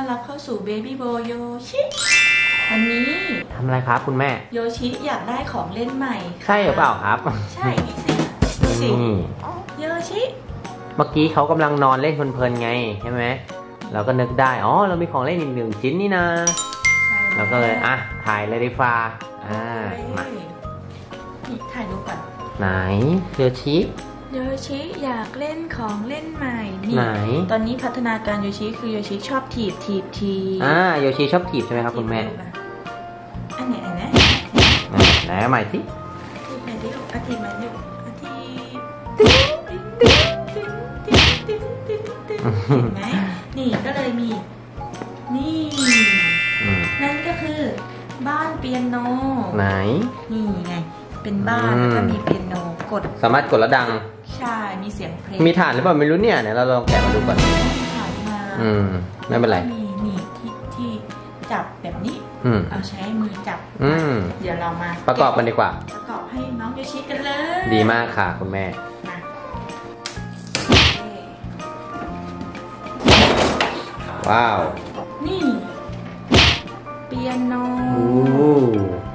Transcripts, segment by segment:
อนรับเข้าสู่ Baby Bo โยชิวันนี้ทำอะไรครับคุณแม่ โยชิอยากได้ของเล่นใหม่ค่ะใช่หรือเปล่าครับใช่นี่สิดูสิ นี่โยชิ เมื่อกี้เขากำลังนอนเล่นเพลินๆไงใช่ไหมเราก็นึกได้อ๋อเรามีของเล่นอีกหนึ่งชิ้นนี่นะใช่เราก็เลยอะถ่ายเลยดีฟ้าอ่ามานี่ถ่ายรูปก่อนไหนโยชิ โยชิอยากเล่นของเล่นใหม่นี่ไหน ตอนนี้พัฒนาการโยชิคือโยชิชอบถีบถีบทีอ่าโยชิชอบถีบใช่ไหมครับคุณแม่อันไหนอันไหนไหนใหม่ที่ถีบไหม่ที่ลูกถีบใหม่ที่ลูกถีบติ๊งติ๊งติ๊งติ๊งติ๊งติ๊งติ๊งเห็นไหมนี่ก็เลยมี นี่ นั่นก็คือบ้านเปียโน ไหน นี่ไง เป็นบ้านแล้วก็มีเปียโน กด สามารถกดแล้วดัง ใช่ มีเสียงเพลงมีฐานหรือเปล่าไม่รู้เนี่ยเดี๋ยวเราลองแกะมาดูก่อนถ่ายมาอืมไม่เป็นไร มีนี่ที่ที่จับแบบนี้อืม เอาใช้มือจับ อืม เดี๋ยวเรามาประกอบกันดีกว่า ประกอบให้น้องโยชิกันเลยดีมากค่ะคุณแม่ มาว้าว นี่ เปียโน โอ้ให้น้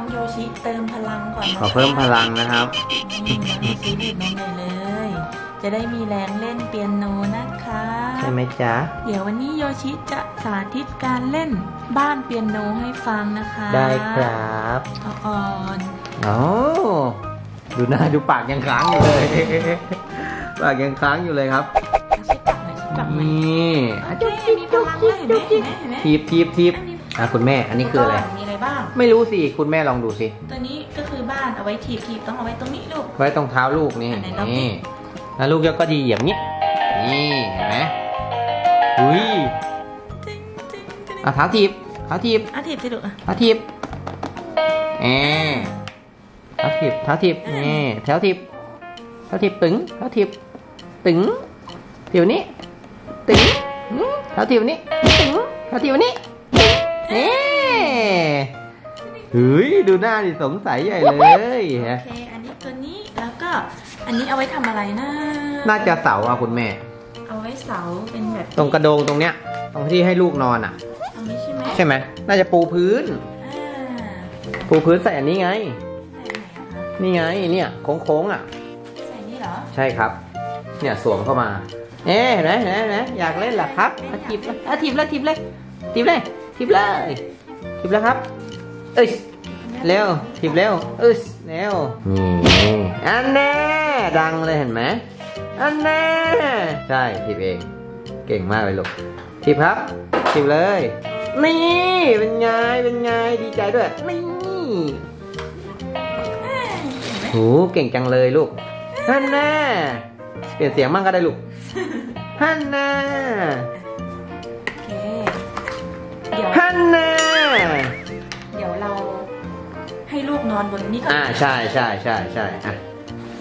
องโยชิเติมพลังก่อนนะขอเพิ่มพลังนะครับนี่น้องโยชิหยิบน้องเลยเลย จะได้มีแรงเล่นเปียโนนะคะ ใช่ไหมจ๊ะ เดี๋ยววันนี้โยชิจะสาธิตการเล่นบ้านเปียโนให้ฟังนะคะ ได้ครับเอาก่อนโอ้ดูหน้าดูปากยังค้างอยู่เลย ปากยังค้างอยู่เลยครับเอาชิดจับหน่อยชิดจับหน่อยนี่โอเคมีพลังเลยเห็นไหมเห็นไหมเห็นไหมทีบทีบทีบอะคุณแม่ อันนี้คืออะไร ปกรณ์มีอะไรบ้าง ไม่รู้สิ คุณแม่ลองดูสิ ตัวนี้ก็คือบ้านเอาไว้ถีบถีบต้องเอาไว้ตรงนี้ลูก ไว้ตรงเท้าลูกนี่อันไหนลองดินี่แล้วลูกก็ดีเหยียบนี้นี่เห็นไหมอุ้ยติ๊งติ๊งติ๊งอะเท้าทีบเท้าทีบอะถีบสิลูกอะเท้าทีบเอเท้าทีบเท้าทีบนี่เท้าทีบเท้าทีบตึงเท้าทีบตึงเดี๋ยวนี้ตึงอืมเท้าทีบนี้ตึงเท้าทีบนี้ตึงนี่ เฮ้ยดูหน้าดิสงสัยใหญ่เลยโอเค อันนี้ตัวนี้แล้วก็อันนี้เอาไว้ทำอะไรนะน่าจะเสาอะคุณแม่ เอาไว้เสาเป็นแบบตรงกระโดงตรงเนี้ย ตรงที่ให้ลูกนอนอะตรงนี้ใช่ไหมใช่ไหมน่าจะปูพื้น อ่าปูพื้นใส่อันนี้ไง ใส่ไหนอะคะนี่ไงเนี่ยโค้งๆอะ ใส่นี่เหรอใช่ครับ เนี่ยสวมเข้ามา เอ๊ะเห็นไหมเห็นไหมเห็นไหมอยากเล่นเหรอครับเอาถีบเลยเอาถีบเลยถีบเลยถีบเลยถีบเลยถีบแล้วครับ เอ้ยเร็วถีบเร็วเอ้ยเร็วนี่อันแน่ดังเลยเห็นไหมอันแน่ใช่ถีบเอง เก่งมากเลยลูกถีบครับถีบเลย นี่เป็นไงเป็นไงดีใจด้วยนี่อ่าเห็นไหมโหเก่งจังเลยลูกฮันน่าเปลี่ยนเสียงมั่งก็ได้ลูกฮันน่าโอเคเดี๋ยวฮันน่ ให้ลูกนอนบนนี้ก่อนอ่าใช่ใช่ใช่ใช่อะ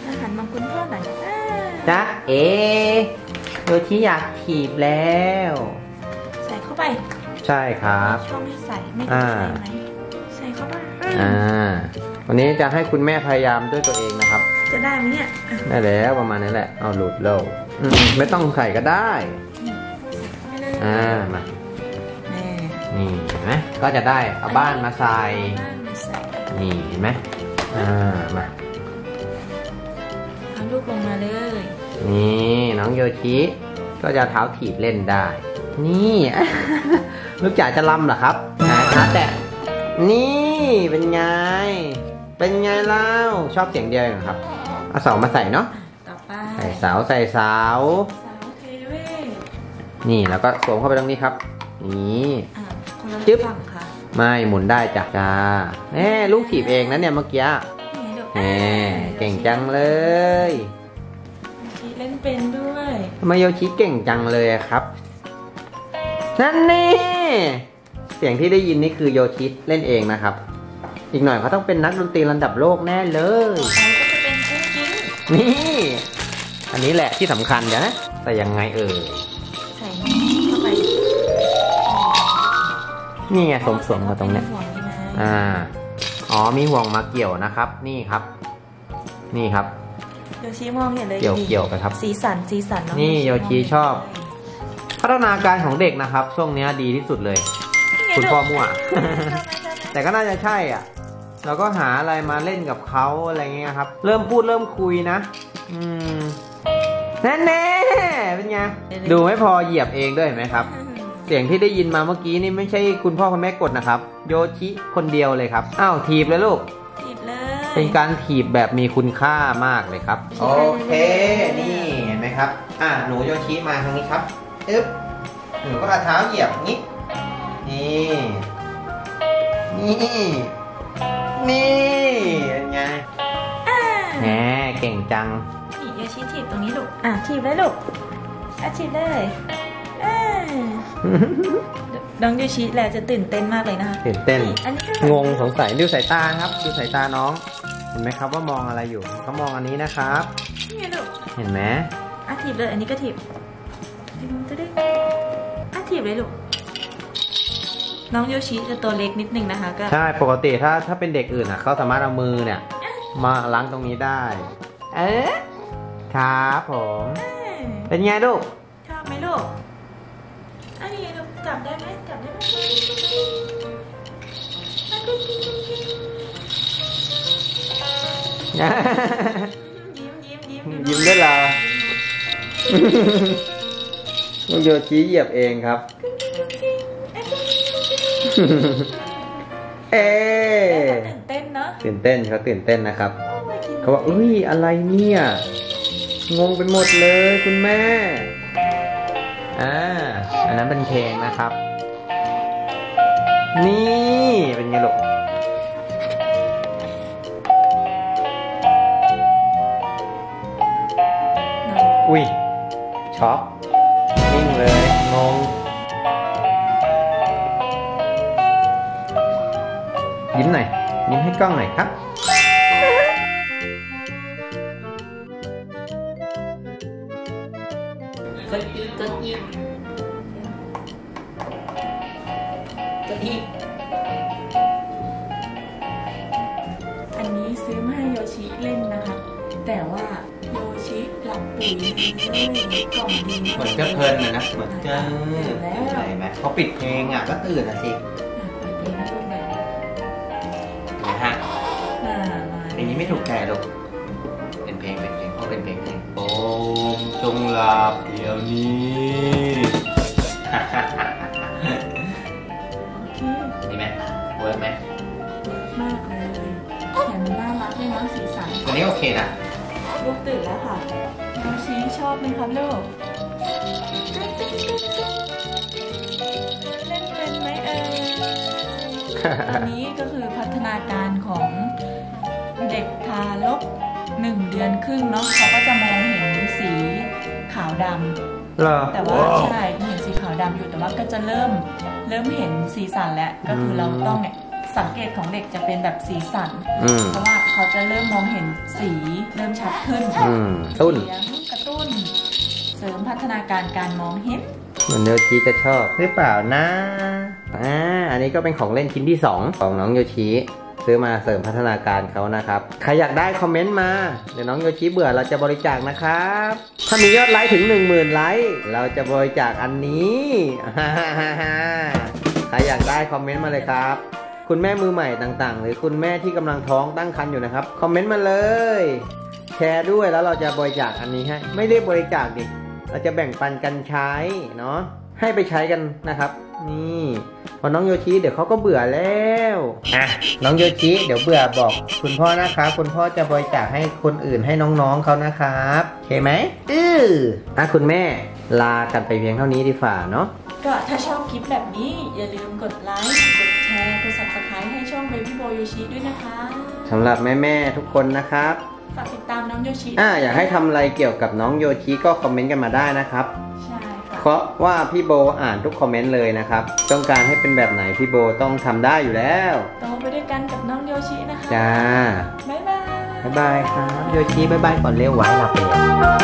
อาหารมังคุดพ่อหน่อยอ่าจ๊ะเอโยชิอยากถีบแล้ว ใส่เข้าไปใช่ครับ ช่องให้ใส่ไม่รู้อ่าใส่ไหมใส่เข้าไปอ่าวันนี้จะให้คุณแม่พยายามด้วยตัวเองนะครับ จะได้ไหมเนี่ยอะได้แล้วประมาณนี้แหละเอาหลุดโลวอืมไม่ต้องใส่ก็ได้ไปเลยอ่ามาแน่นี่เห็นไหมก็จะได้เอาบ้านมาใส่บ้า นมาใส่นี่เห็นไหมอ่ามาเอาลูกลงมาเลย นี่น้องโยชิก็จะเท้าถีบเล่นได้ นี่ ลูกจ๋าจะลำเหรอครับหาเท้าแตะนี่เป็นไง เป็นไงเล่าชอบเสียงเดียวเองเหรอครับเอาเสามาใส่เนาะต่อไปใส่เสาใส่เสา สาวเทเวศนี่แล้วก็สวมเข้าไปตรงนี้ครับ นี่อะคนละจึ๊บฝั่งค่ะ ไม่หมุนได้จ้ะจ้าแหมลูกถีบเองนะเนี่ยเมื่อกี้นี่ลูกแหมเก่งจังเลยชีเล่นเป็นด้วยทำไมโยชิเก่งจังเลยอะครับ นั่นนี่เสียงที่ได้ยินนี่คือโยชิเล่นเองนะครับ อีกหน่อยเขาต้องเป็นนักดนตรีระดับโลกแน่เลย ต่อไปก็จะเป็นกุ้งกิ้ง นี่ อันนี้แหละที่สำคัญเดี๋ยวนะ แต่ยังไงเอ่ย นี่ไงสมสวมมาตรงเนี้ยห่วงนี่นะอ่า อ๋อมีห่วงมาเกี่ยวนะครับ นี่ครับ นี่ครับ โยชิมองเห็นเลยเกี่ยวดิเกี่ยวไปครับ สีสันสีสันองนี่โยชิชอบ พัฒนาการของเด็กนะครับ ช่วงเนี้ยดีที่สุดเลย คุณพ่อมั่ว แต่ก็น่าจะใช่อะ เราก็หาอะไรมาเล่นกับเขาอะไรเงี้ยครับ เริ่มพูดเริ่มคุยนะ อืมแน่แน่ๆเป็นไง ดูไม่พอเหยียบเองด้วยเห็นไหมครับ เสียงที่ได้ยินมาเมื่อกี้นี่ไม่ใช่คุณพ่อคุณแม่กดนะครับ โยชิคนเดียวเลยครับ อ้าวถีบเลยลูก ถีบเลย เป็นการถีบแบบมีคุณค่ามากเลยครับ โอเค นี่เห็นไหมครับ อะหนูโยชิมาทางนี้ครับอึ๊บหนูก็เอาเท้าเหยียบนี้ นี่ นี่ นี่เป็นไงอ่าแหมเก่งจังนี่โยชิถีบตรงนี้ลูก อะถีบเลยลูกอะถีบเลยอ่า น้องโยชิแหละจะตื่นเต้นมากเลยนะคะตื่นเต้นอันนี้งงสงสัยดูสายตาครับ ดูสายตาน้อง เห็นไหมครับว่ามองอะไรอยู่เขามองอันนี้นะครับนี่ไงลูกเห็นไหมอะถีบเลย อันนี้ก็ถีบดึงตึ๊ดอะถีบเลยลูกน้องโยชิจะตัวเล็กนิดนึงนะคะก็ใช่ปกติถ้าถ้าเป็นเด็กอื่นอะเขาสามารถเอามือเนี่ย มาล้างตรงนี้ได้ เอ๊ะครับผม เป็นไงลูกชอบไหมลูก อันนี้ลูกจับได้ไหมจับได้ไหมยิ้มยิ้มยิ้มยิ้มด้เหรอลูกโยชิเหยียบเองครับ เอ๊ตื่นเต้นเนาะตื่นเต้นเขาตื่นเต้นนะครับเขาบอกเอ้ยอะไรเนี่ย งงไปหมดเลยคุณแม่ อ่าอันนั้นเป็นเพลงนะครับ นี่เป็นไงลูกอุ้ยช็อกนิ่งเลยงงยิ้มหน่อยยิ้มให้กล้องหน่อยครับ ก็ยิ้มก็ยิ้มก็ยิ้มอันนี้ซื้อมาให้โยชิเล่นนะคะ แต่ว่าโยชิหลับปุ๋ยเลยกล่องดีเหมือนจะเพลินนะนะเหมือนจะตื่นแล้วอะไรไหมเขาปิดเพลงอะก็ตื่นอะสิอะเปิดเพลงให้ลูกหน่อยนะฮะอ่ามาเพลงนี้ไม่ถูกใจลูกเป็นเพลงเป็นเพลงเขาเป็นเพลงเพลงโอมจงหลับเดี๋ยวนี้โอเคดีไหมเวิร์กไหมมากเลยแถมมันน่ารักด้วยนะสีสันตัวนี้โอเคนะลูกตื่นแล้วค่ะโยชิชอบไหมคะลูกเล่นเป็นไหมเอ่ยตอนนี้ก็คือพัฒนาการของเด็กทารกหนึ่งเดือนครึ่งเนาะเขาก็จะมองเห็นสีขาวดำเหรอแต่ว่าใช่เห็นสีขาวดำอยู่แต่ว่าก็จะเริ่มเริ่มเห็นสีสันแล้วก็คือเราต้องเนี่ยสังเกตของเด็กจะเป็นแบบสีสัน อืม เพราะว่าเขาจะเริ่มมองเห็นสีเริ่มชัดขึ้นอืมตุ้น เสียงกระตุ้น เสริมพัฒนาการการมองเห็น เหมือนโยชิจะชอบหรือเปล่านะ อ่า อันนี้ก็เป็นของเล่นชิ้นที่ 2 ของน้องโยชิ ซื้อมาเสริมพัฒนาการเขานะครับใครอยากได้คอมเมนต์มาเดี๋ยวน้องโยชิเบื่อเราจะบริจาคนะครับ ถ้ามียอดไลค์ถึง 1 0,000ไลค์เราจะบริจาคอันนี้ใครอยากได้คอมเมนต์มาเลยครับ คุณแม่มือใหม่ต่างๆ หรือคุณแม่ที่กำลังท้องตั้งครรภ์อยู่นะครับคอมเมนต์มาเลย แชร์ด้วยแล้วเราจะบริจาคอันนี้ให้ไม่ได้บริจาคดิเราจะแบ่งปันกันใช้เนาะ ให้ไปใช้กันนะครับ นี่พอน้องโยชิเดี๋ยวเขาก็เบื่อแล้วอะน้องโยชิเดี๋ยวเบื่อบอก คุณพ่อนะครับคุณพ่อจะบริจาคให้คนอื่นให้น้องๆเขานะครับโอเคไหมอืออะคุณแม่ลากันไปเพียงเท่านี้ดีฝ่าเนาะก็ถ้าชอบคลิปแบบนี้อย่าลืมกดไลค์กดแชร์กด subscribe ให้ช่อง Baby Boy Yoshi ด้วยนะคะสำหรับแม่ๆทุกคนนะครับฝากติดตามน้องโยชิอะอยากให้ทำอะไรเกี่ยวกับน้องโยชิก็คอมเมนต์กันมาได้นะครับใช่ค่ะ เพราะว่าพี่โบอ่านทุกคอมเมนต์เลยนะครับ ต้องการให้เป็นแบบไหนพี่โบต้องทำได้อยู่แล้วโตไปด้วยกันกับน้องโยชินะคะ จ้า บ๊ายบาย บ๊ายบายครับ โยชิบ๊ายบายก่อนเร็วไว้หลับไปแล้ว